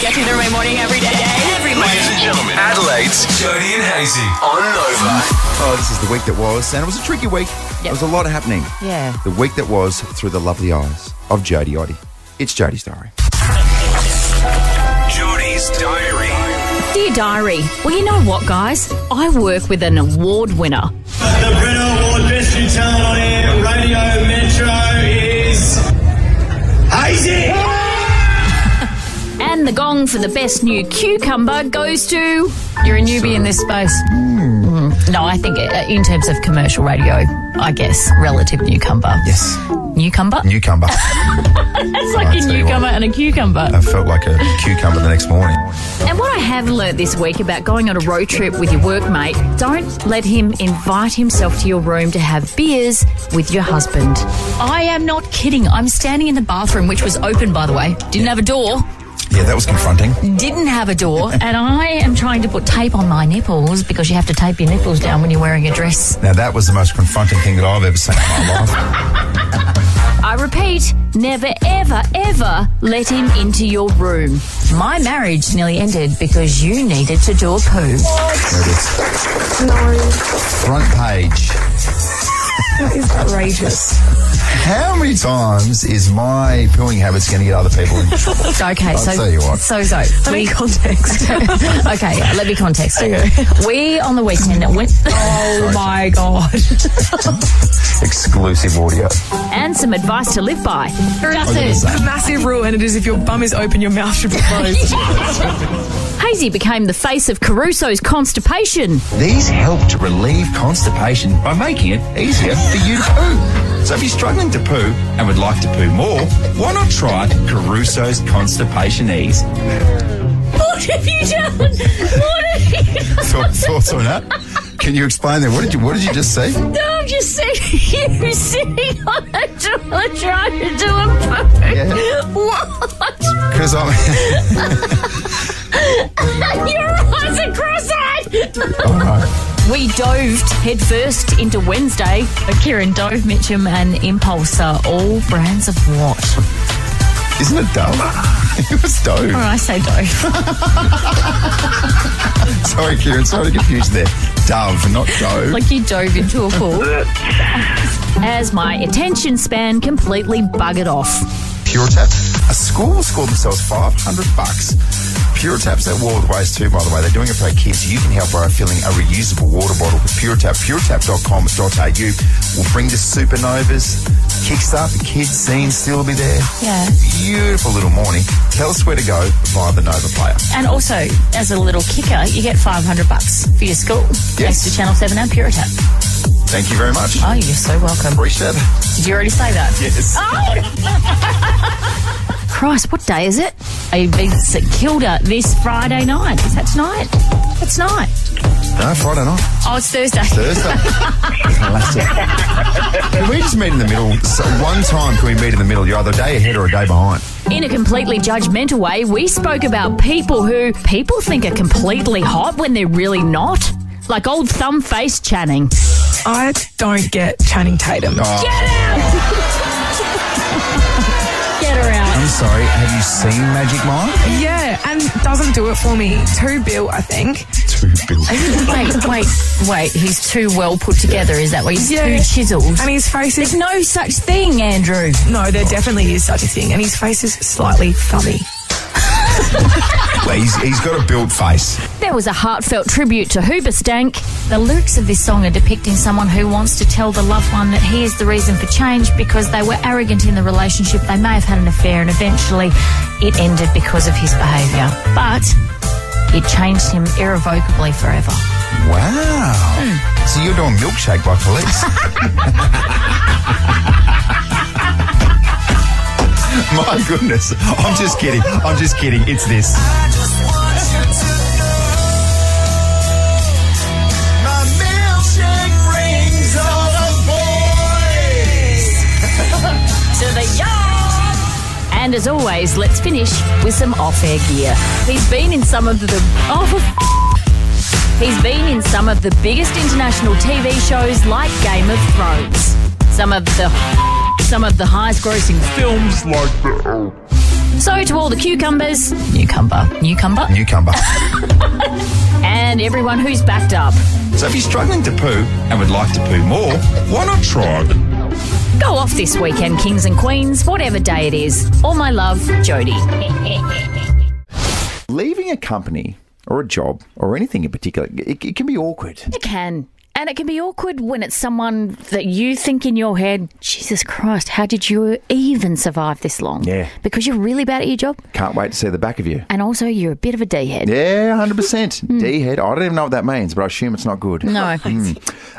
Gets me through my morning every day. Every morning. Ladies and gentlemen, Adelaide's Jodie and Hayesy on Nova. Oh, this is the week that was, and it was a tricky week. There was a lot happening. Yeah. The week that was through the lovely eyes of Jodie Oddy. It's Jodie's diary. Jodie's Diary. Dear Diary, well, you know what, guys? I work with an award winner. The Brenner Award Best New Talent on Air Radio Metro is Hayesy. And the gong for the best new cucumber goes to. You're a newbie in this space. Mm. No, I think uh, in terms of commercial radio, I guess relative newcomer. Yes. Newcomer? Newcomer. It's like I a tell newcomer what. and a cucumber. I felt like a cucumber the next morning. And what I have learnt this week about going on a road trip with your workmate, don't let him invite himself to your room to have beers with your husband. I am not kidding. I'm standing in the bathroom, which was open, by the way. Didn't have a door. Yeah, that was confronting. Didn't have a door. and I am trying to put tape on my nipples because you have to tape your nipples down when you're wearing a dress. Now, that was the most confronting thing that I've ever seen in my life. I repeat, never, ever, ever let him into your room. My marriage nearly ended because you needed to do a poo. There it is. Front page. That is outrageous. How many times is my pooing habits going to get other people in trouble? Okay, I'll so tell you what. so so I we context. okay. Let me context. We on the weekend went. oh my god. Exclusive audio. And some advice to live by. That's oh, it. say. A massive rule, and it is if your bum is open, your mouth should be closed. Hayesy became the face of Caruso's constipation. These help to relieve constipation by making it easier for you to poo. So if you're struggling to poo and would like to poo more, why not try Caruso's Constipation Ease? What have you done? What have you done? Thought- Thoughts on that? Can you explain that? What did you What did you just say? No, I'm just saying you sitting on a toilet trying to do a poo. Yeah. What? Because I'm. Your eyes are cross-eyed. We dove headfirst into Wednesday. Kieran Dove, Mitchum, and Impulse are all brands of what? Isn't it Dove? it was Dove. Or I say Dove. Sorry, Kieran. Sorry to confuse there. Dove, not Dove. like you dove into a pool. As my attention span completely buggered off. Pure Tap. A school scored themselves 500 bucks. Pure Tap's at World Waste too, by the way. They're doing it for our kids. You can help by filling a reusable water bottle with Pure Tap. PureTap.com.au will bring the supernovas, kickstart the kids scene, still be there. Yeah. Beautiful little morning. Tell us where to go via the Nova Player. And also, as a little kicker, you get 500 bucks for your school. Thanks to Channel 7 and Pure Tap. Thank you very much. Oh, you're so welcome. Appreciate it. Did you already say that? Yes. Oh! Christ, what day is it? I've been St Kilda this Friday night. Is that tonight? That's tonight. No, Friday night. Oh, it's Thursday. Thursday. Can we just meet in the middle? So one time, can we meet in the middle? You're either a day ahead or a day behind. In a completely judgmental way, we spoke about people who people think are completely hot when they're really not. Like old thumb face Channing. I don't get Channing Tatum. Oh. Get her out. I'm sorry, have you seen Magic Mike? Yeah, and doesn't do it for me. Two bill, I think. Two bills. wait, wait, wait. He's too well put together. Is that why he's Yeah. too chiseled? And his face is There's no such thing, Andrew. no, there definitely is such a thing. And his face is slightly funny. He's, he's got a built face. There was a heartfelt tribute to Hoobastank. The lyrics of this song are depicting someone who wants to tell the loved one that he is the reason for change because they were arrogant in the relationship. They may have had an affair and eventually it ended because of his behaviour. But it changed him irrevocably forever. Wow. Hmm. So you're doing milkshake by police. My goodness. I'm just kidding. I'm just kidding. It's this. And as always, let's finish with some off-air gear. He's been in some of the oh, he's been in some of the biggest international TV shows like Game of Thrones. Some of the some of the highest grossing films like the So, to all the cucumbers, newcumber, newcumber, Newcomer. and everyone who's backed up, so if you're struggling to poo and would like to poo more, why not try? go off this weekend, kings and queens, whatever day it is. All my love, Jodie. Leaving a company or a job or anything in particular, it, it can be awkward. It can. And it can be awkward when it's someone that you think in your head, Jesus Christ, how did you even survive this long? Yeah. Because you're really bad at your job. Can't wait to see the back of you. And also, you're a bit of a D head. Yeah, 100%. D head. I don't even know what that means, but I assume it's not good. No. Hmm.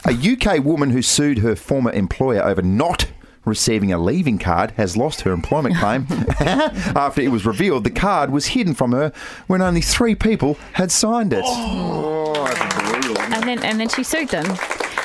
A UK woman who sued her former employer over not receiving a leaving card has lost her employment claim after it was revealed the card was hidden from her when only three people had signed it. And then and then she sued them.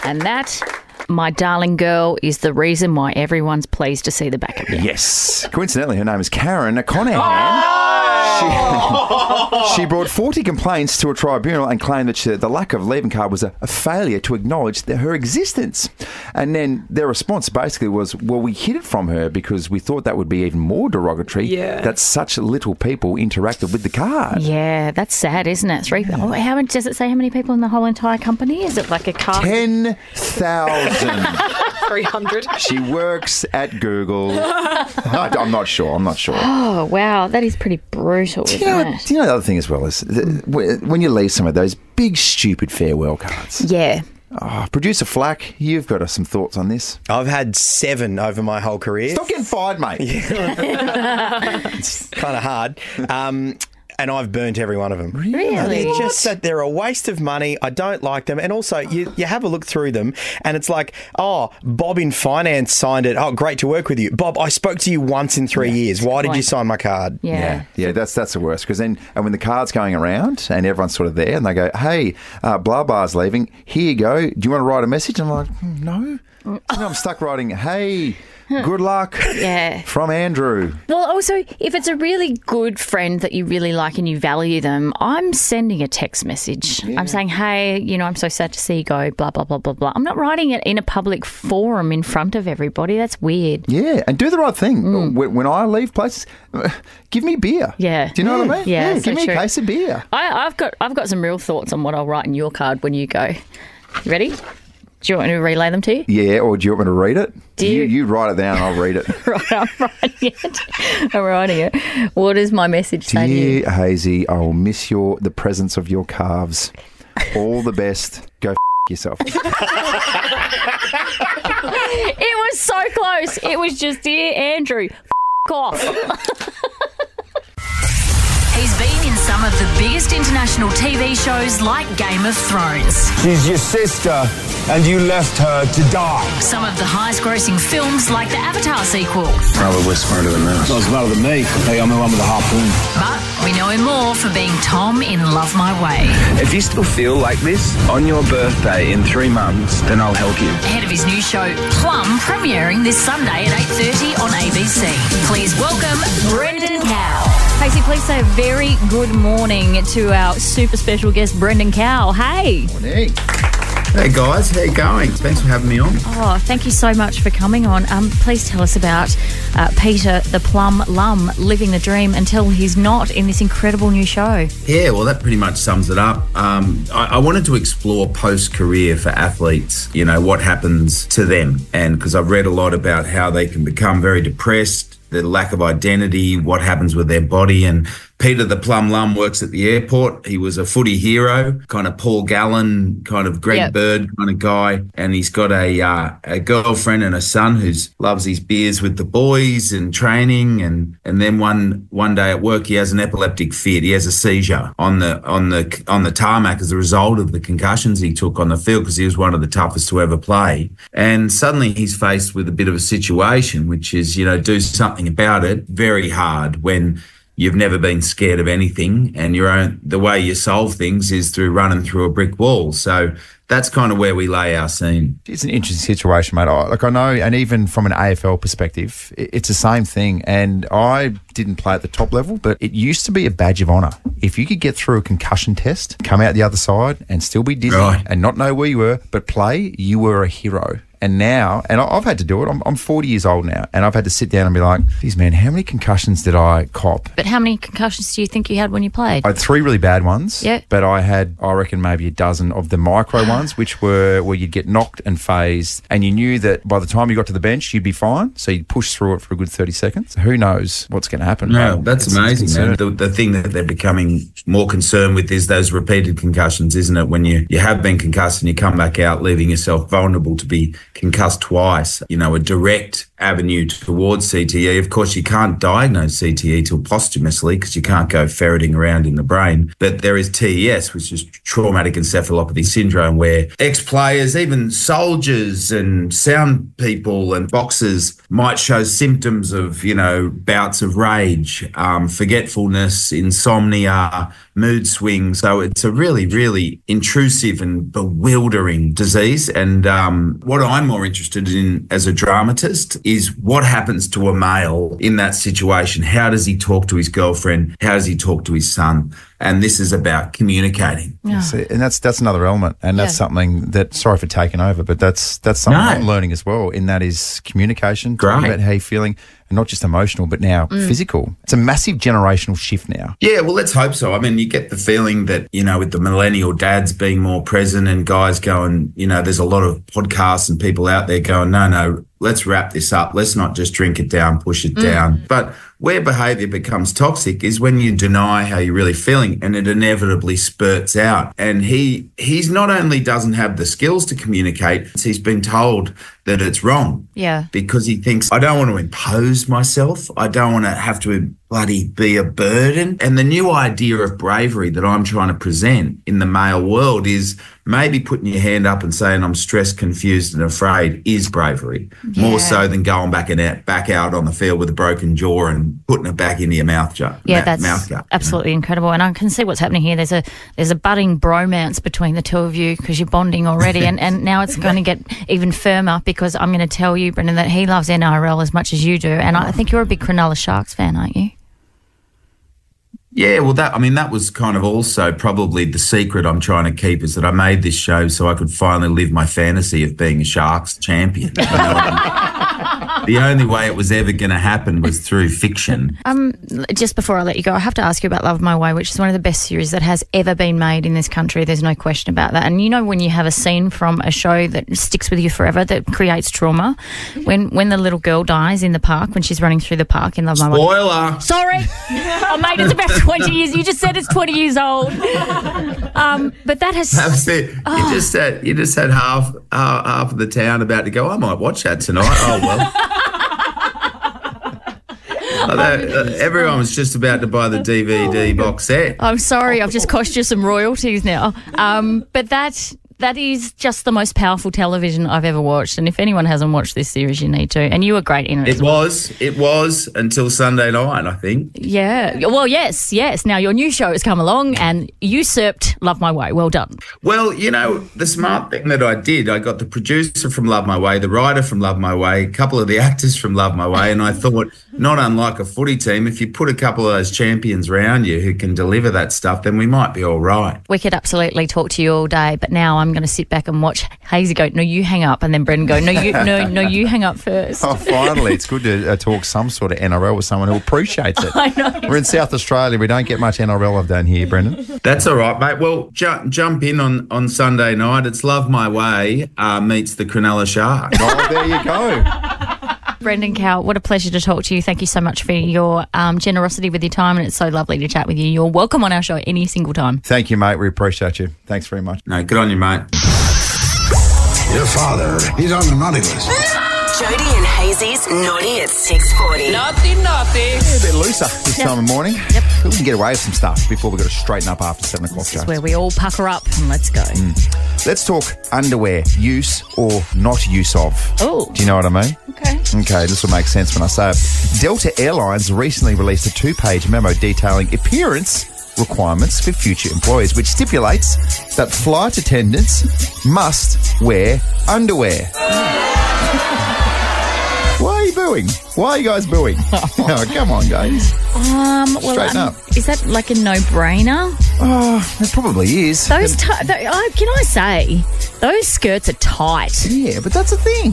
And that, my darling girl, is the reason why everyone's pleased to see the back of you. Yes. Coincidentally, her name is Karen Conahan. She, oh. she brought 40 complaints to a tribunal and claimed that she, the lack of leaving card was a, a failure to acknowledge the, her existence. And then their response basically was, well, we hid it from her because we thought that would be even more derogatory Yeah. that such little people interacted with the card. Yeah, that's sad, isn't it? Three. Oh, how many, does it say how many people in the whole entire company? Is it like a car? 10,000. 300. she works at Google. I, am not sure. I'm not sure. Oh wow, that is pretty brutal, Do isn't you, know, it? do you know the other thing as well is that when you leave some of those big stupid farewell cards? Yeah. Oh, Producer Flack, you've got some thoughts on this. I've had seven over my whole career. Stop getting fired, mate. It's kind of hard. Um, and I've burnt every one of them. Really? They're just that they're a waste of money. I don't like them. And also, you, you have a look through them, and it's like, oh, Bob in finance signed it. Oh, great to work with you. Bob, I spoke to you once in three years. Why did you sign my card? Yeah. Yeah, yeah, that's that's the worst because then and when the card's going around and everyone's sort of there and they go, "Hey, uh, blah blah's leaving. Here you go. Do you want to write a message?" I'm like, "Hmm, "No." And I'm stuck writing, "Hey, good luck." Yeah. From Andrew. Well, also, if it's a really good friend that you really like and you value them, I'm sending a text message. I'm saying, hey, you know, I'm so sad to see you go, blah, blah, blah, blah, blah. I'm not writing it in a public forum in front of everybody. That's weird. Yeah, and do the right thing. Mm. When, when I leave places, give me beer. Yeah. Do you know what I mean? Yeah, so give me true. a case of beer. I, I've got I've got some real thoughts on what I'll write in your card when you go. You ready? Do you want me to relay them to you? Yeah, or do you want me to read it? Do you, you- you write it down I'll read it. Right, I'm writing it. I'm writing it. What does my message say to you? Dear Hayesy, I will miss your the presence of your calves. All the best. Go f- yourself. It was so close. It was just, dear Andrew, f- off. He's been in some of the biggest international TV shows like Game of Thrones, She's your sister, and you left her to die. some of the highest grossing films like the Avatar sequel. Probably smarter than that. No, smarter than me. Hey, I'm the one with the harpoon. But we know him more for being Tom in Love My Way. If you still feel like this on your birthday in three months, then I'll help you. Ahead of his new show Plum, premiering this Sunday at 8.30 on ABC. Please welcome Brendan Cowell. Casey, please say a very good morning to our super special guest, Brendan Cowell. Hey. Hey. Hey guys, how you going? Thanks for having me on. Oh, thank you so much for coming on. Um, please tell us about uh, Peter the Plum Lum living the dream until he's not in this incredible new show. Yeah, well, that pretty much sums it up. Um, I, I wanted to explore post career for athletes, you know, what happens to them. And because I've read a lot about how they can become very depressed, the lack of identity, what happens with their body. And Peter the Plum Lum works at the airport. He was a footy hero, kind of Paul Gallen, kind of Greg Yep. Bird kind of guy. And he's got a, uh, a girlfriend and a son who loves his beers with the boys and training. And, and then one, one day at work, he has an epileptic fit. He has a seizure on the, on the, on the tarmac as a result of the concussions he took on the field because he was one of the toughest to ever play. And suddenly he's faced with a bit of a situation, which is, you know, do something about it. Very hard when you've never been scared of anything and your own the way you solve things is through running through a brick wall so that's kind of where we lay our scene. It's an interesting situation, mate. Like I know, and even from an AFL perspective, it's the same thing. And I didn't play at the top level, but it used to be a badge of honour. If you could get through a concussion test, come out the other side, and still be dizzy Right. and not know where you were, but play, you were a hero. And now, and I- I've had to do it. I'm, I'm 40 years old now, and I've had to sit down and be like, "Geez, man, how many concussions did I cop?" But how many concussions do you think you had when you played? I had three really bad ones. Yeah. But I had, I reckon, maybe a dozen of the micro ah. ones, which were where you'd get knocked and phased, and you knew that by the time you got to the bench, you'd be fine. So you'd push through it for a good 30 seconds. Who knows what's going to happen? No, that's it's- it's amazing, man. The, the thing that they're becoming more concerned with is those repeated concussions, isn't it? When you, you have been concussed and you come back out, leaving yourself vulnerable to be concussed twice, you know, a direct avenue towards CTE. Of course, you can't diagnose CTE till posthumously because you can't go ferreting around in the brain. But there is TES, which is traumatic encephalopathy syndrome, where ex players, even soldiers and sound people and boxers might show symptoms of, you know, bouts of rage, um, forgetfulness, insomnia, mood swings. So it's a really, really intrusive and bewildering disease. And um, what I'm more interested in as a dramatist is what happens to a male in that situation. How does he talk to his girlfriend? How does he talk to his son? And this is about communicating. See, and that's that's another element, and that's Yeah. something that. Sorry for taking over, but that's that's something No. I'm learning as well. In that is communication, Great. talking about how you're feeling, and not just emotional, but now Mm. physical. It's a massive generational shift now. Yeah, well, let's hope so. I mean, you get the feeling that, you know, with the millennial dads being more present and guys going, you know, there's a lot of podcasts and people out there going, no, no, let's wrap this up. Let's not just drink it down, push it mm. down. But where behavior becomes toxic is when you deny how you're really feeling and it inevitably spurts out. And he he's not only doesn't have the skills to communicate, he's been told that it's wrong Yeah. because he thinks I don't want to impose myself. I don't want to have to bloody be a burden. And the new idea of bravery that I'm trying to present in the male world is maybe putting your hand up and saying I'm stressed, confused, and afraid is bravery more so than going back and out, back out on the field with a broken jaw and putting it back into your mouth jar. Yeah, ma- that's mouth gut. absolutely incredible, and I can see what's happening here. There's a there's a budding bromance between the two of you because you're bonding already, and, and now it's going to get even firmer because I'm going to tell you, Brendan, that he loves NRL as much as you do, and I think you're a big Cronulla Sharks fan, aren't you? Yeah, well, that I mean, that was kind of also probably the secret I'm trying to keep is that I made this show so I could finally live my fantasy of being a Sharks champion. You know? the only way it was ever going to happen was through fiction. Um, just before I let you go, I have to ask you about Love My Way, which is one of the best series that has ever been made in this country. There's no question about that. And you know when you have a scene from a show that sticks with you forever, that creates trauma. When when the little girl dies in the park when she's running through the park in Love My Way. Spoiler. Sorry. oh, mate, it's about 20 years. You just said it's 20 years old. Um, but that has. That's it. You just said you just had half uh, half of the town about to go. I might watch that tonight. Oh well. Uh, everyone was just about to buy the DVD box set. I'm sorry, I've just cost you some royalties now. Um, but that that is just the most powerful television I've ever watched. And if anyone hasn't watched this series, you need to. And you were great in it. It was. It was until Sunday night, I think. Yeah. Well, yes, yes. Now your new show has come along and usurped Love My Way. Well done. Well, you know, the smart thing that I did, I got the producer from Love My Way, the writer from Love My Way, a couple of the actors from Love My Way, and I thought, not unlike a footy team, if you put a couple of those champions around you who can deliver that stuff, then we might be all right. We could absolutely talk to you all day, but now I'm going to sit back and watch Hayesy go, no, you hang up, and then Brendan go, no, you, no, no, you hang up first. Oh, finally, it's good to uh, talk some sort of NRL with someone who appreciates it. I know. We're in South Australia. We don't get much NRL I've done here, Brendan. That's all right, mate. Well, ju- jump in on, on Sunday night. It's Love My Way uh, meets the Cronulla Shark. Oh, there you go. Brendan Cowell, what a pleasure to talk to you. Thank you so much for your um, generosity with your time, and it's so lovely to chat with you. You're welcome on our show any single time. Thank you, mate. We appreciate you. Thanks very much. No, good on you, mate. Your father, he's on the naughty list. Jodie and Hayesy's Naughty at 640. Naughty, naughty. Yeah, a bit looser this time of morning. Yep. We can get away with some stuff before we've got to straighten up after 7 o'clock, This is Joe. where we all pucker up and let's go. Hmm. Let's talk underwear, use or not use of. Oh. Do you know what I mean? Okay. Okay, this will make sense when I say it. Delta Airlines recently released a two page memo detailing appearance requirements for future employees, which stipulates that flight attendants must wear underwear. You booing? Why are you guys booing? oh, come on, guys. Um, well, Straighten um, up. is that like a no-brainer? Oh, it probably is. Those, ti th- can I say, those skirts are tight. Yeah, but that's the thing.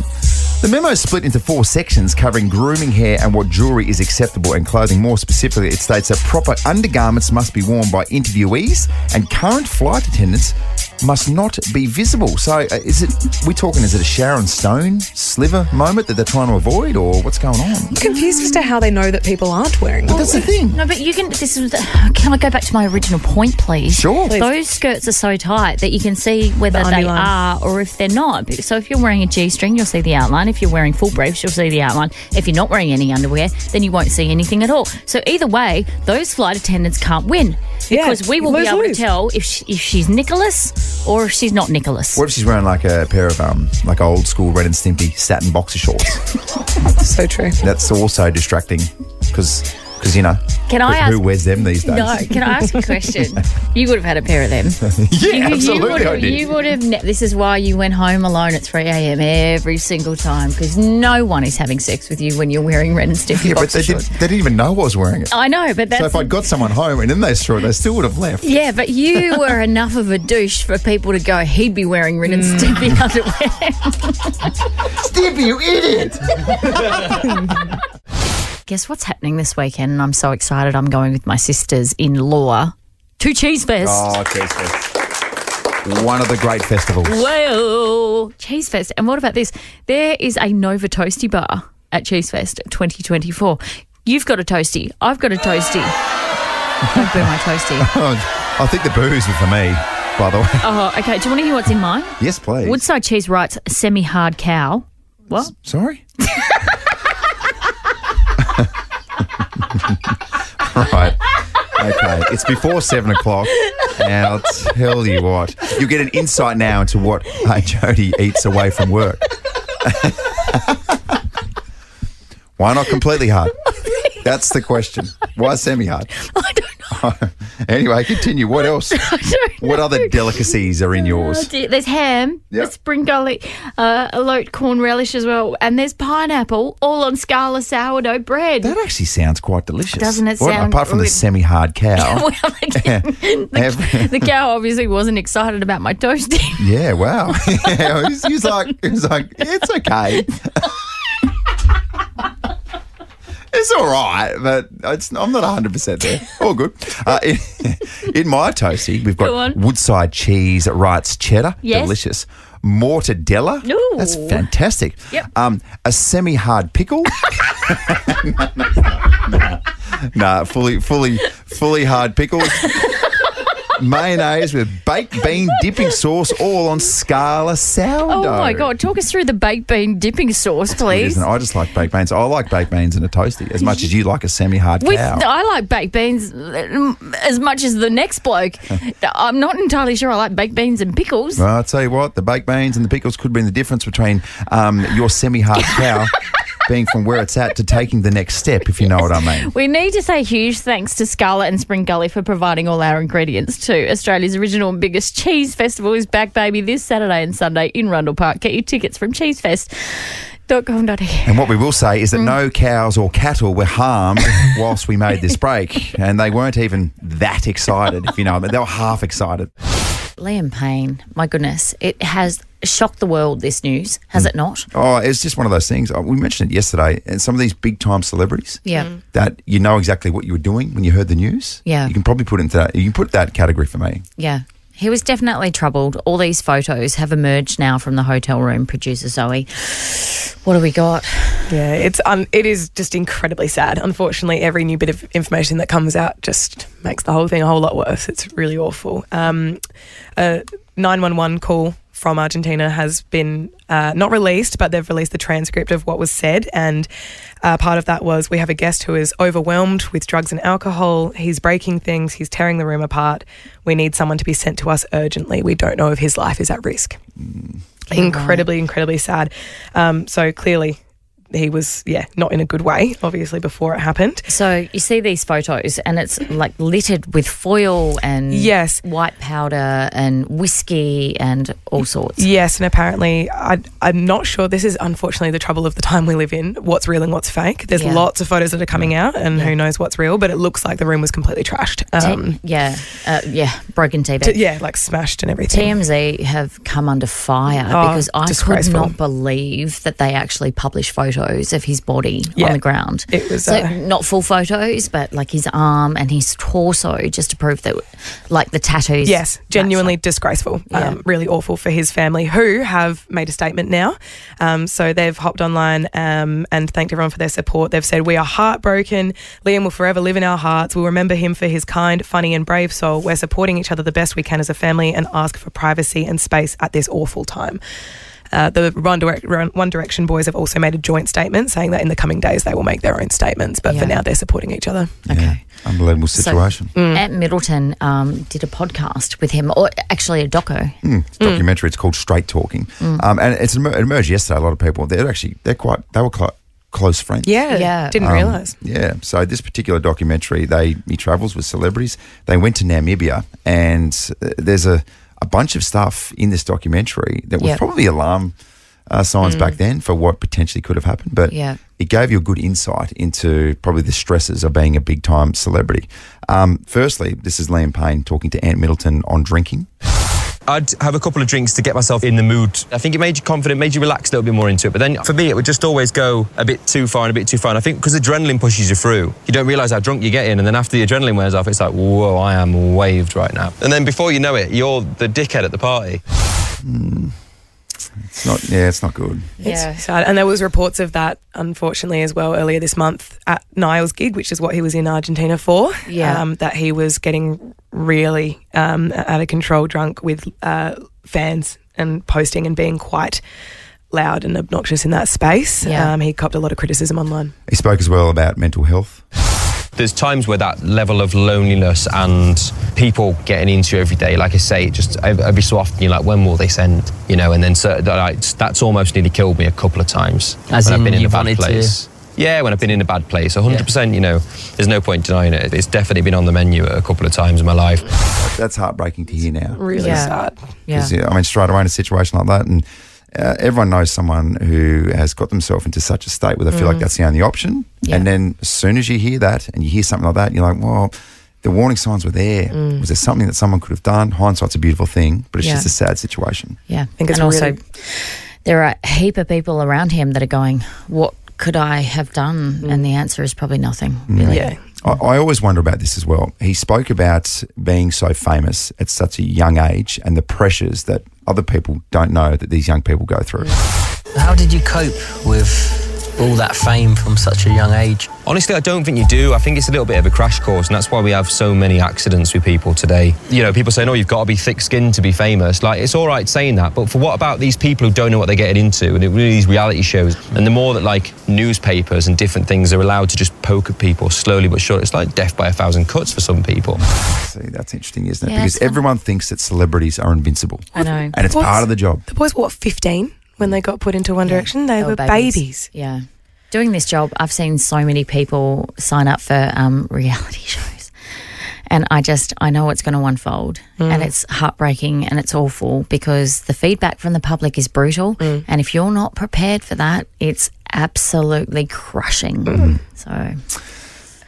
The memo is split into four sections covering grooming hair and what jewellery is acceptable in clothing. More specifically, it states that proper undergarments must be worn by interviewees and current flight attendants must not be visible. So, uh, is it, We're talking, is it a Sharon Stone sliver moment that they're trying to avoid or what's going on? I'm confused as to how they know that people aren't wearing them. That's the thing. No, but you can. This is. Can I go back to my original point, please? Sure. Please. Those skirts are so tight that you can see whether The they underline. are or if they're not. So if you're wearing a g-string, you'll see the outline. If you're wearing full briefs, you'll see the outline. If you're not wearing any underwear, then you won't see anything at all. So either way, those flight attendants can't win Yeah, because we will be able lose. to tell if she, if she's Nicholas or if she's not Nicholas. What if she's wearing like a pair of um like old school Ren and Stimpy satin boxer shorts? so true. That's also distracting because you know Can I who wears them these days? No, can I ask a question? you would have had a pair of them. yeah, you, absolutely. You would, did. you would have. Ne- this is why you went home alone at 3 a.m. every single time because no one is having sex with you when you're wearing red and stiffy yeah, but they, did, they didn't even know I was wearing it. I know, but so if I'd got someone home and then they saw it, they still would have left. yeah, but you were enough of a douche for people to go. He'd be wearing red and mm. stiffy underwear. Stimpy, you idiot! Guess what's happening this weekend? And I'm so excited. I'm going with my sisters in law to Cheese Fest. Oh, Cheese Fest. One of the great festivals. Whoa, Cheese Fest. And what about this? There is a Nova Toasty bar at Cheese Fest 2024. You've got a toasty. I've got a toasty. Don't boo my toasty. Oh, I think the booze were for me, by the way. Oh, okay. Do you want to hear what's in mine? Yes, please. Woodside Cheese Wrights semi hard cow. What? Sorry? right. Okay. It's before seven o'clock, and I'll tell you what. you'll get an insight now into what uh, Jodie eats away from work. Why not completely hard? That's the question. Why semi hard? I don't know. anyway, continue. What else? What other delicacies are in Oh, yours? dear. There's ham, Yep. there's spring garlic, uh, a lote corn relish as well, and there's pineapple, all on scala sourdough bread. That actually sounds quite delicious. Doesn't it Well, sound apart from the good? semi hard cow. well, again, the, the cow obviously wasn't excited about my toasty. Yeah, wow. Yeah, he's, he's like, he's like, it's okay. It's all right, but it's, I'm not 100% there. All good. Uh, in, in my toasty, we've got on. Woodside cheese Wrights cheddar. Yes. Delicious. Mortadella. Ooh. That's fantastic. Yep. Um, a semi hard pickle. nah, fully, fully, fully hard pickles. Mayonnaise with baked bean dipping sauce, all on scala sourdough. Oh my god! Talk us through the baked bean dipping sauce, please. I just like baked beans. I like baked beans in a toasty as much as you like a semi-hard With, cow. I like baked beans as much as the next bloke. I'm not entirely sure I like baked beans and pickles. Well, I'll tell you what, the baked beans and the pickles could be the difference between um, your semi-hard cow being from where it's at to taking the next step, if you know what I mean. We need to say huge thanks to Scarlet and Spring Gully for providing all our ingredients too. Australia's original and biggest cheese festival is back, baby, this Saturday and Sunday in Rundle Park. Get your tickets from cheesefest.com.au. And what we will say is that Mm. no cows or cattle were harmed whilst we made this break, and they weren't even that excited, if you know. what I mean. They were half excited. Liam Payne, my goodness, it has shocked the world, this news, has it not? Oh, it's just one of those things. Uh, We mentioned it yesterday, and some of these big-time celebrities. Yeah. Mm. that you know exactly what you were doing when you heard the news. Yeah. You can probably put it into that. You can put that category for me. Yeah. He was definitely troubled. All these photos have emerged now from the hotel room, producer Zoe. What do we got? Yeah, it's um, it is just incredibly sad. Unfortunately, every new bit of information that comes out just makes the whole thing a whole lot worse. It's really awful. Um, a 911 call from Argentina has been uh, not released, but they've released the transcript of what was said. And uh, part of that was we have a guest who is overwhelmed with drugs and alcohol. He's breaking things, he's tearing the room apart. We need someone to be sent to us urgently. We don't know if his life is at risk. Incredibly, incredibly sad. Um, so clearly, he was, yeah, not in a good way, obviously, before it happened. So you see these photos, and it's like littered with foil and Yes. white powder and whiskey and all sorts. Yes, and apparently, I, I'm not sure. This is unfortunately the trouble of the time we live in. What's real and what's fake. There's Yeah. lots of photos that are coming out, and who knows what's real. But it looks like the room was completely trashed. Um, yeah, uh, yeah, broken TV. t- yeah, like smashed and everything. TMZ have come under fire Oh, because I could not believe that they actually published photos of his body Yeah. on the ground. It was, so uh, not full photos, but like his arm and his torso, just to prove that, like the tattoos. Yes, genuinely disgraceful. Um, really awful for his family, who have made a statement now. Um, so they've hopped online um, and thanked everyone for their support. They've said, We are heartbroken. Liam will forever live in our hearts. We'll remember him for his kind, funny, and brave soul. We're supporting each other the best we can as a family and ask for privacy and space at this awful time. Uh, the One, Direct, One Direction boys have also made a joint statement saying that in the coming days they will make their own statements, but for now they're supporting each other. Okay. Unbelievable So, situation. Ant Middleton um, did a podcast with him, or actually a doco. Mm, it's a documentary. It's called Straight Talking, Mm. um, and it's it emerged yesterday. A lot of people they're actually they're quite they were quite close friends. Yeah, Yeah. didn't Um, realise. Yeah. So this particular documentary, they he travels with celebrities. They went to Namibia, and uh, there's a, a bunch of stuff in this documentary that was Yep. probably alarm uh, signs back then for what potentially could have happened. But Yeah. it gave you a good insight into probably the stresses of being a big time celebrity. Um, firstly, this is Liam Payne talking to Ant Middleton on drinking. I'd have a couple of drinks to get myself in the mood. I think it made you confident, made you relax a little bit more into it. But then for me, it would just always go a bit too far and a bit too far. And I think because adrenaline pushes you through, you don't realize how drunk you get in. And then after the adrenaline wears off, it's like, whoa, I am waved right now. And then before you know it, you're the dickhead at the party. Hmm. It's not. Yeah, it's not good. Yeah. It's sad. And there was reports of that, unfortunately, as well earlier this month at Niall's gig, which is what he was in Argentina for. Yeah. Um, that he was getting really um, out of control drunk with uh, fans and posting and being quite loud and obnoxious in that space. Yeah. Um, he copped a lot of criticism online. He spoke as well about mental health. There's times where that level of loneliness and people getting into every day, like I say, just every so often you're like, when will they send? You know, and then so, like, that's almost nearly killed me a couple of times As when I've been in a bad wanted to- place. Yeah, when I've been in a bad place, 100%. You know, there's no point denying it. It's definitely been on the menu a couple of times in my life. That's heartbreaking to hear now. Really Yeah. sad. Yeah. 'Cause, I mean, straight away in a situation like that, and uh, everyone knows someone who has got themselves into such a state where they feel like mm. that's the only option. Yeah. And then as soon as you hear that and you hear something like that, you're like, well, the warning signs were there. Mm. Was there something that someone could have done? Hindsight's a beautiful thing, but it's Yeah. just a sad situation. Yeah. I think it's and also, there are a heap of people around him that are going, What could I have done? Mm. And the answer is probably nothing. Really. Yeah. I, I always wonder about this as well. He spoke about being so famous at such a young age and the pressures that other people don't know that these young people go through. How did you cope with all that fame from such a young age? Honestly, I don't think you do. I think it's a little bit of a crash course, and that's why we have so many accidents with people today. You know, people saying, "Oh, you've got to be thick-skinned to be famous." Like, it's all right saying that, but for what about these people who don't know what they're getting into, and it really these reality shows? And the more that like newspapers and different things are allowed to just poke at people slowly but surely, it's like death by a thousand cuts for some people. See, that's interesting, isn't it? Yeah, because it's fun. everyone thinks that celebrities are invincible. I know. And it's What's- part of the job. The boys, what, 15 when they got put into One Direction? They, were babies. Yeah. Doing this job, I've seen so many people sign up for um, reality shows. And I just, I know it's going to unfold. And it's heartbreaking and it's awful because the feedback from the public is brutal. And if you're not prepared for that, it's absolutely crushing. So,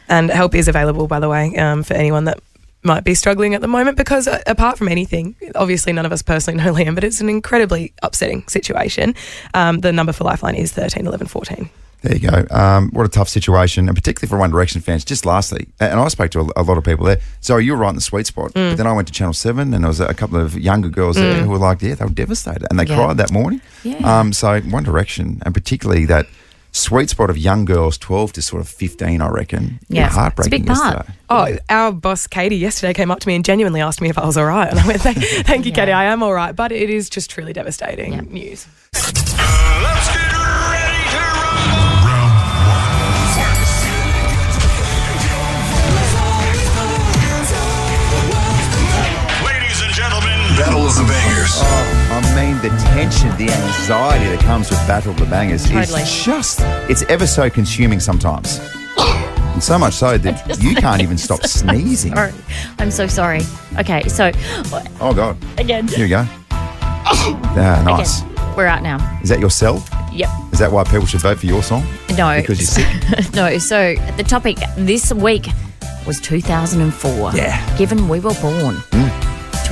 And help is available, by the way, um, for anyone that might be struggling at the moment. Because uh, apart from anything, obviously none of us personally know Liam, but it's an incredibly upsetting situation. Um, the number for Lifeline is 13 11 14. There you go. Um, what a tough situation, and particularly for One Direction fans. Just lastly, and I spoke to a, a lot of people there. So you were right in the sweet spot. Mm. But then I went to Channel 7, and there was a couple of younger girls there who were like, yeah, they were devastated. And they Yeah. cried that morning. Yeah. Um, so One Direction, and particularly that sweet spot of young girls, 12 to sort of 15, I reckon. Yeah. It's a big part. yesterday. Oh, our boss Katie yesterday came up to me and genuinely asked me if I was all right. And I went, thank, thank you, Yeah. Katie, I am all right. But it is just truly devastating Yeah. news. Uh, let's Battle of the Bangers. I mean, the tension, the anxiety that comes with Battle of the Bangers Totally. is just, it's ever so consuming sometimes. and so much so that you can't even stop sneezing. Sorry. I'm so sorry. Okay, so Oh, God. again, Here we go. Ah, nice. again, we're out now. Is that your cell? Yep. Is that why people should vote for your song? No. Because you're sick? no, so the topic this week was 2004. Yeah. Given we were born.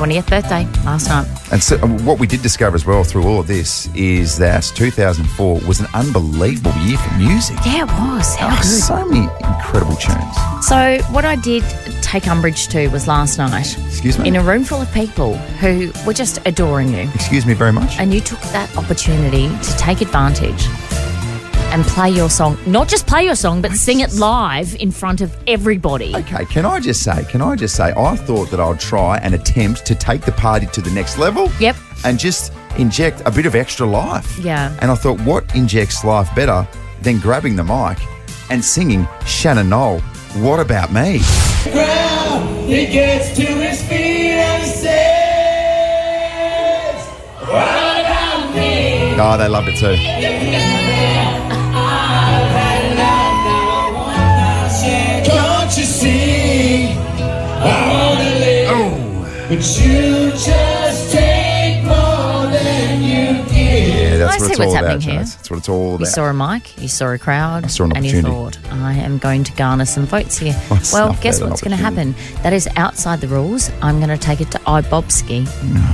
20th birthday last night. And so, um, what we did discover as well through all of this is that 2004 was an unbelievable year for music. Yeah, it was. How good. so many incredible tunes. So, what I did take umbrage to was last night. Excuse me? In a room full of people who were just adoring you. Excuse me very much. And you took that opportunity to take advantage and play your song. Not just play your song, but sing it live in front of everybody. Okay, can I just say, can I just say, I thought that I'd try and attempt to take the party to the next level. Yep. And just inject a bit of extra life. Yeah. And I thought, what injects life better than grabbing the mic and singing Shannon Noll, What About Me? He gets to his feet and says, What about me? Oh, they loved it too. But you just take more than you give. Yeah, that's I what see it's what's all happening about. here. That's, that's what it's all You saw a mic, you saw a crowd, I saw an and you opportunity. thought, I am going to garner some votes here. I well, guess what's going to happen? That is outside the rules. I'm going to take it to iBobski,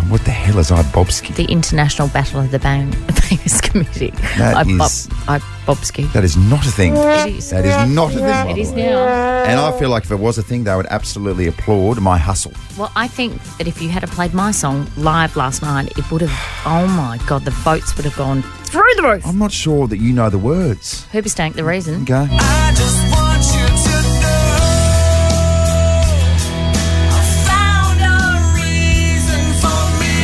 What the hell is iBobski? the International Battle of the Bang- Bangers Committee. That iBob- is- iBobski. That is not a thing. It is. That is not a thing. by It the is way. now. And I feel like if it was a thing, they would absolutely applaud my hustle. Well, I think that if you had played my song live last night, it would have, oh my God, the votes would have gone through the roof. I'm not sure that you know the words. Hoobastank, the reason. Okay. I just want you to know I found a reason for me.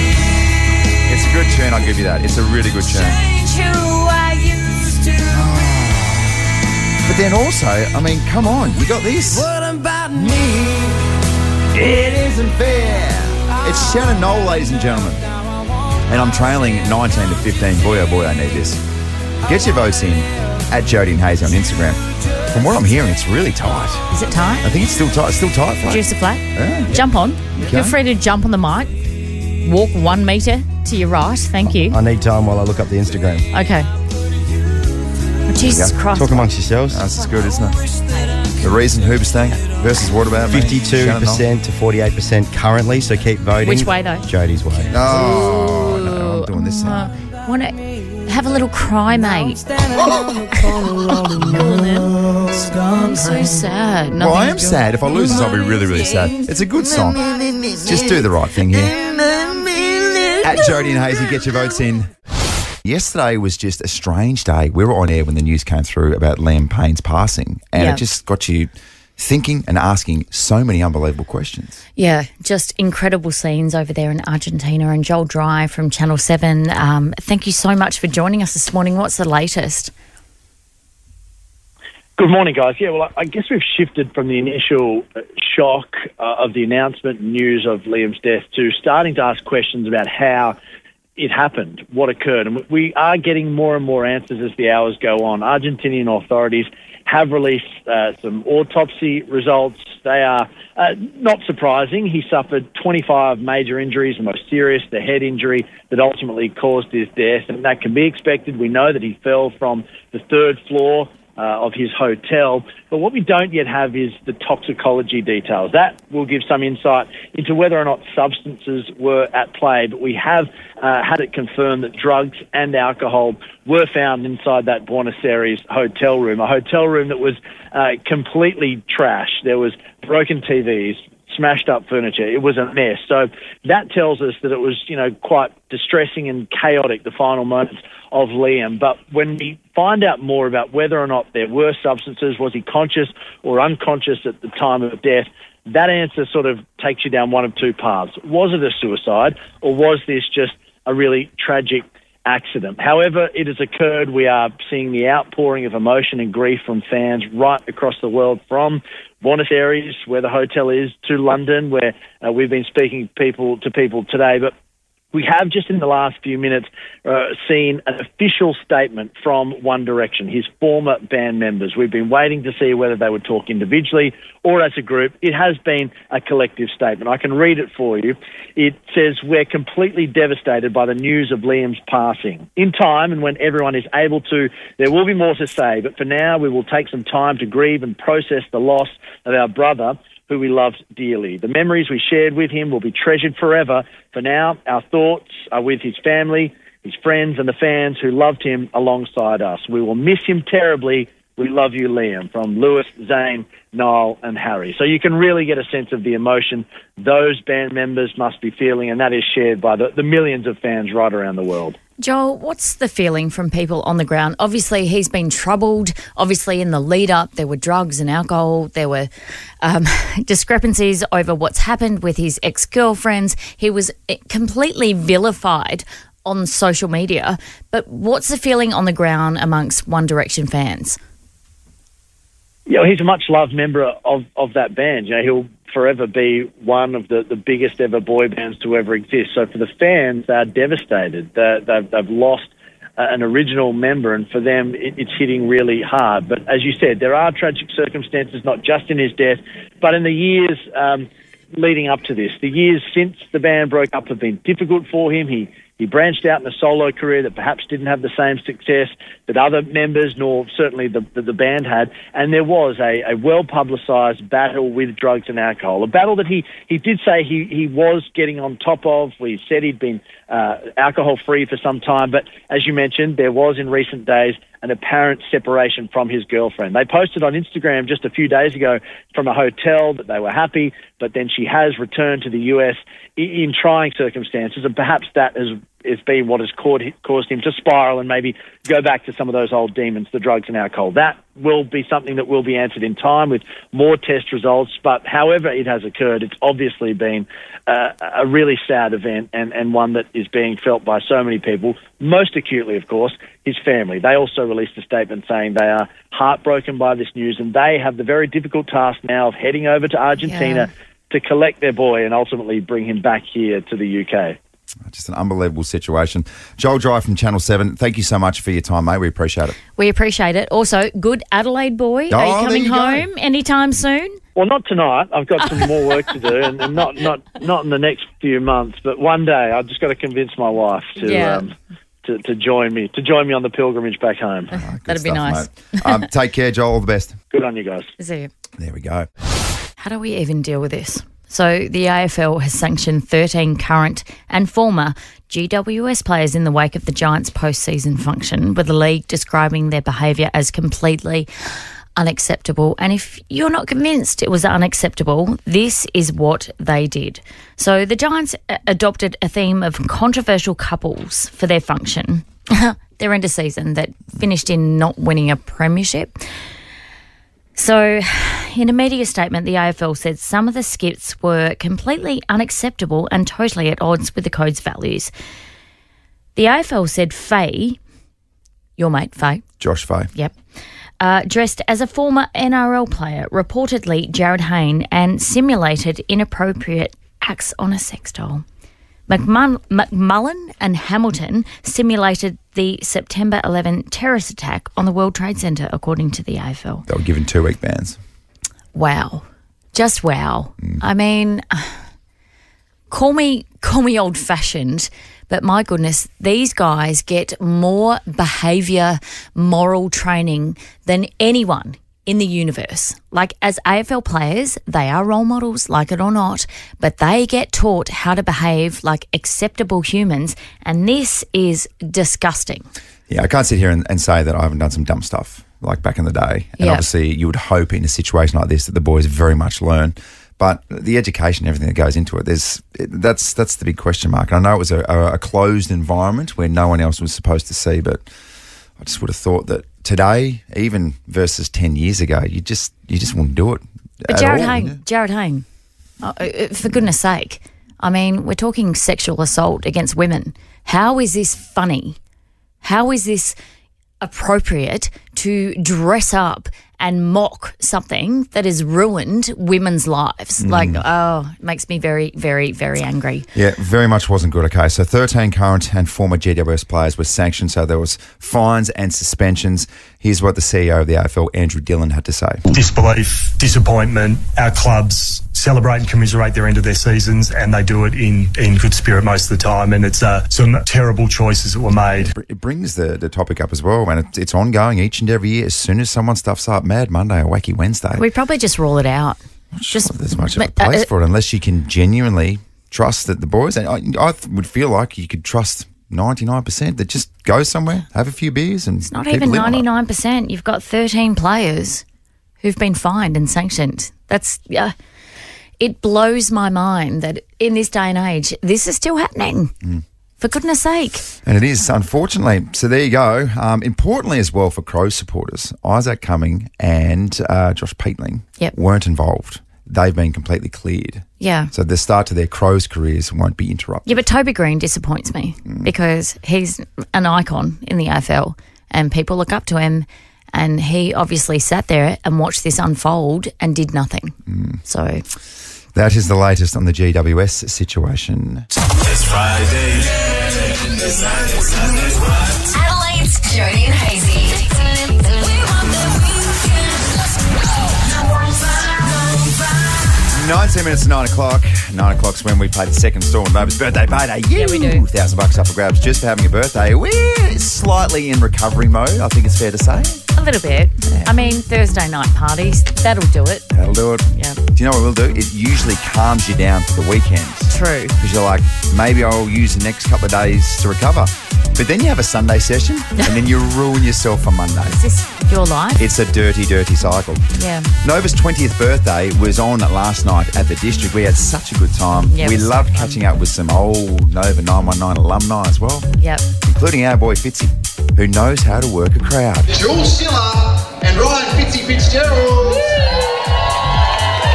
It's a good tune, I'll give you that. It's a really good tune. Change who I used to But then also, I mean, come on, you got this. What about me? It isn't fair. It's Shannon Noll, ladies and gentlemen. And I'm trailing 19 to 15. Boy, oh boy, I need this. Get your votes in at Jodie and Hayes on Instagram. From what I'm hearing, it's really tight. Is it tight? I think it's still tight. It's still tight, Flo. Producer Flat, Yeah. jump on. Okay. Feel free to jump on the mic. Walk one metre to your right. Thank you. I need time while I look up the Instagram. Okay. Oh, Jesus Yeah. Christ. Talk amongst yourselves. That's as good, isn't it? The reason Hoobastank versus what about? 52% to forty-eight percent currently. So keep voting. Which way, though? Jodie's way. Oh, no, I'm doing this. now. Want to have a little cry, mate? I'm so sad. Well, I am sad. If I lose this, I'll be really, really sad. It's a good song. Just do the right thing here. At Jodie and Hayesy, get your votes in. Yesterday was just a strange day. We were on air when the news came through about Liam Payne's passing, and Yeah. it just got you thinking and asking so many unbelievable questions. Yeah, just incredible scenes over there in Argentina. And Joel Dry from Channel 7, um, thank you so much for joining us this morning. What's the latest? Good morning, guys. Yeah, well, I- I guess we've shifted from the initial uh, shock uh, of the announcement and news of Liam's death to starting to ask questions about how it happened, what occurred. And we are getting more and more answers as the hours go on. Argentinian authorities have released uh, some autopsy results. They are uh, not surprising. He suffered 25 major injuries, the most serious, the head injury that ultimately caused his death, and that can be expected. We know that he fell from the third floor uh, of his hotel. But what we don't yet have is the toxicology details. That will give some insight into whether or not substances were at play. But we have uh, had it confirmed that drugs and alcohol were found inside that Buenos Aires hotel room, a hotel room that was uh, completely trashed. There was broken TVs, smashed up furniture. It was a mess. So that tells us that it was, you know, quite distressing and chaotic, the final moments of Liam. But when we find out more about whether or not there were substances, was he conscious or unconscious at the time of death, that answer sort of takes you down one of two paths. Was it a suicide or was this just a really tragic accident. However, it has occurred. We are seeing the outpouring of emotion and grief from fans right across the world, from Buenos Aires, where the hotel is, to London, where uh, we've been speaking people to people today. But We have just in the last few minutes uh, seen an official statement from One Direction, his former band members. We've been waiting to see whether they would talk individually or as a group. It has been a collective statement. I can read it for you. It says, We're completely devastated by the news of Liam's passing. In time and when everyone is able to, there will be more to say, but for now, we will take some time to grieve and process the loss of our brother who we loved dearly. The memories we shared with him will be treasured forever. For now, our thoughts are with his family, his friends, and the fans who loved him alongside us. We will miss him terribly. We love you, Liam, from Louis, Zayn, Niall, and Harry. So you can really get a sense of the emotion those band members must be feeling, and that is shared by the, the millions of fans right around the world. Joel, what's the feeling from people on the ground? Obviously, he's been troubled. Obviously, in the lead up, there were drugs and alcohol. There were um, discrepancies over what's happened with his ex girlfriends. He was eh, completely vilified on social media. But what's the feeling on the ground amongst One Direction fans? You know, he's a much loved member of, of that band. You know, he'll forever be one of the, the biggest ever boy bands to ever exist. So for the fans, they're devastated. They're, they've, they've lost uh, an original member, and for them, it, it's hitting really hard. But as you said, there are tragic circumstances, not just in his death, but in the years um, leading up to this. The years since the band broke up have been difficult for him. He he branched out in a solo career that perhaps didn't have the same success that other members, nor certainly the, the, the band had. And there was a, a well publicised battle with drugs and alcohol, a battle that he, he did say he, he was getting on top of. We said he'd been uh, alcohol free for some time, but as you mentioned, there was in recent days an apparent separation from his girlfriend. They posted on Instagram just a few days ago from a hotel that they were happy, but then she has returned to the US in trying circumstances, and perhaps that has has been what has caused him to spiral and maybe go back to some of those old demons, the drugs and alcohol. That will be something that will be answered in time with more test results. But however it has occurred, it's obviously been uh, a really sad event and, and one that is being felt by so many people, most acutely, of course, his family. They also released a statement saying they are heartbroken by this news and they have the very difficult task now of heading over to Argentina. Yeah. To collect their boy and ultimately bring him back here to the UK. Just an unbelievable situation. Joel Dry from Channel 7, thank you so much for your time, mate. We appreciate it. We appreciate it. Also, good Adelaide boy. Oh, Are you coming you go. home anytime soon? Well, not tonight. I've got some more work to do, and, and not not not in the next few months. But one day, I've just got to convince my wife to Yeah. um, to, to join me to join me on the pilgrimage back home. That'd be nice. Um, take care, Joel. All the best. Good on you guys. See you. There we go. How do we even deal with this? So, the AFL has sanctioned 13 current and former GWS players in the wake of the Giants' postseason function, with the league describing their behaviour as completely unacceptable. And if you're not convinced it was unacceptable, this is what they did. So, the Giants a- adopted a theme of controversial couples for their function. their end of season that finished in not winning a premiership. So, in a media statement, the AFL said some of the skits were completely unacceptable and totally at odds with the code's values. The AFL said Faye, your mate Faye, Josh Faye, Yep. Uh, dressed as a former NRL player, reportedly Jarryd Hayne, and simulated inappropriate acts on a sex doll. McMullin, McMullin and Hamilton simulated the September 11 terrorist attack on the World Trade Center, according to the AFL. They were given two week bans. Wow. Just wow. Mm. I mean, call me call me old fashioned, but my goodness, these guys get more behavior moral training than anyone in the universe. Like as AFL players, they are role models, like it or not, but they get taught how to behave like acceptable humans, and this is disgusting. Yeah, I can't sit here and, and say that I haven't done some dumb stuff like back in the day. And Yeah. obviously, you would hope in a situation like this that the boys very much learn. But the education, everything that goes into it, there's it, that's that's the big question mark. And I know it was a, a closed environment where no one else was supposed to see, but I just would have thought that today, even versus ten years ago, you just you just wouldn't do it. But Jared all, Hayne, wouldn't? Jarryd Hayne, uh, uh, for goodness sake, I mean, we're talking sexual assault against women. How is this funny? How is this appropriate to dress up and mock something that has ruined women's lives. Mm. Like, oh, it makes me very, very, very angry. Yeah, very much wasn't good. Okay, so 13 current and former GWS players were sanctioned, so there was fines and suspensions. Here's what the CEO of the AFL, Andrew Dillon, had to say. disbelief, disappointment. Our clubs celebrate and commiserate their end of their seasons, and they do it in, in good spirit most of the time. And it's uh, some terrible choices that were made. It brings the, the topic up as well, and it, it's ongoing each and every year. As soon as someone stuffs up, Mad Monday or Wacky Wednesday, We probably just rule it out. Just there's much of a but, uh, place for it unless you can genuinely trust that the boys. And I, I would feel like you could trust 99% that just go somewhere, have a few beers, and It's Not even ninety nine percent. You've got thirteen players who've been fined and sanctioned. That's yeah. It blows my mind that in this day and age, this is still happening. Mm. For goodness sake. And it is, unfortunately. So there you go. Um, importantly, as well, for Crows supporters, Isaac Cumming and uh, Josh Peatling Yep. weren't involved. They've been completely cleared. Yeah. So the start to their Crows careers won't be interrupted. Yeah, but Toby Greene disappoints me because he's an icon in the AFL and people look up to him. And he obviously sat there and watched this unfold and did nothing. So That is the latest on the GWS situation. It's Friday. Adelaide's Jodie and Hayesy. 19 minutes to 9 o'clock. 9 o'clock's when we play the second storm of Nova's birthday party. Yeah, we do. Thousand bucks up for grabs just for having a birthday. We're slightly in recovery mode, I think it's fair to say. A little bit. I mean, Thursday night parties, that'll do it. That'll do it. Yeah. Do you know what we'll do? It usually calms you down for the weekends. True. Because you're like, maybe I'll use the next couple of days to recover. But then you have a Sunday session and then you ruin yourself on Monday. Is this your life? It's a dirty, dirty cycle. Yeah. Nova's 20th birthday was on last night at the district. We had such a good time. Yeah, we was loved catching up with some old Nova 919 alumni as well, Yep. including our boy Fitzy, who knows how to work a crowd. Jules Schiller and Ryan Fitzy Fitzgerald.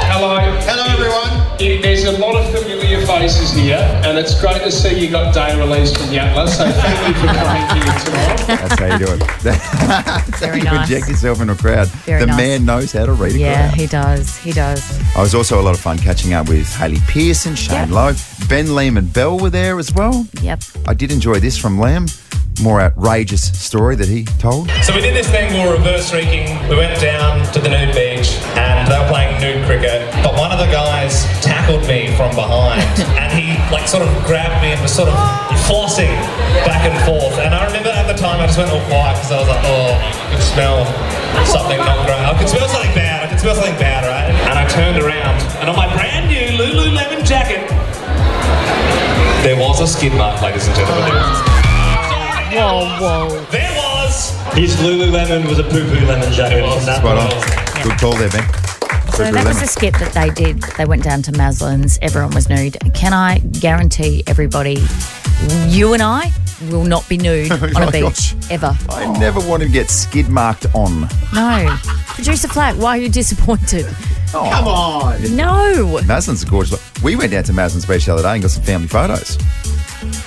Hello. Hello, everyone. It- there's a lot of familiar faces here, and it's great to see you got day released from Yatala, so thank you for coming here tonight. That's how you do it. That's how you nice. project yourself in a crowd. Very the nice. man knows how to read a Yeah, crowd. he does. He does. I was also a lot of fun catching up with Haley Pearson, Shane Lowe, Ben Lehman Bell were there as well. Yep. I did enjoy this from Liam. More outrageous story that he told. So we did this thing, we were reverse streaking. We went down to the nude beach and they were playing nude cricket. But one of the guys tackled me from behind and he like sort of grabbed me and was sort of flossing back and forth. And I remember at the time I just went all quiet because I was like, oh, I could smell something not great. I could smell something bad. I could smell something bad, right? And I turned around and on my brand new Lululemon jacket, there was a skid mark, ladies and gentlemen. There was a Whoa, whoa. There was. His Lululemon was a poo poo lemon jacket from that Spot point. on. Good call there, Ben. So that was a skit that they did. They went down to Maslin's. Everyone was nude. Can I guarantee everybody, you and I will not be nude on Oh a beach gosh. ever. I never want to get skid marked on. No. Producer Flack, why are you disappointed? Oh. Come on. No. Maslin's a gorgeous. We went down to Maslin's Beach the other day and got some family photos.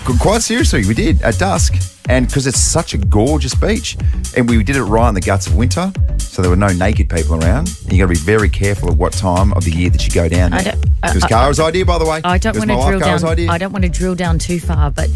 Qu- Quite seriously, we did at dusk, and because it's such a gorgeous beach, and we did it right in the guts of winter, so there were no naked people around. And you got to be very careful of what time of the year that you go down I there. don't- it was I- I- Cara's idea, by the way. I don't want to drill down. idea. I don't want to drill down too far, but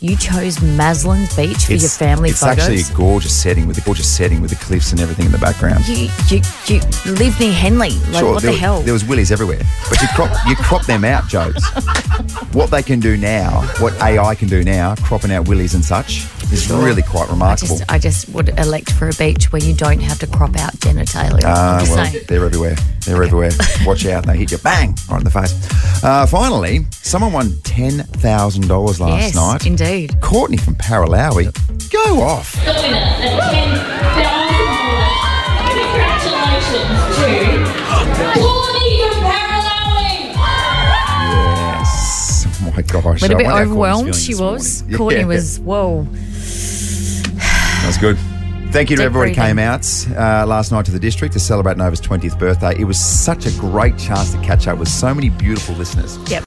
you chose Maslin's Beach for your family it's photos. actually a gorgeous setting with a gorgeous setting with the cliffs and everything in the background. you, you, you live near Henley. Like, what there, the hell? There was willies everywhere, but you crop you crop them out, Jokes. what they can do now, what AI can do now, cropping out willies and such, is really quite I remarkable. just, I just would elect for a beach where you don't have to crop out genitalia. Ah, I'm well, saying. they're everywhere. They're everywhere. Watch out, they hit you bang right in the face. Uh, finally, someone won ten thousand dollars last yes, night. indeed. Courtney from Paralowie, go off. The winner at $10,000. Congratulations to Courtney from Paralowie. Yes. Oh my gosh. A little bit wonder how Courtney's overwhelmed she was. morning. Courtney Yeah. was, whoa. That's good. Thank you to Deep everybody who came out uh, last night to the district to celebrate Nova's 20th birthday. It was such a great chance to catch up with so many beautiful listeners. Yep.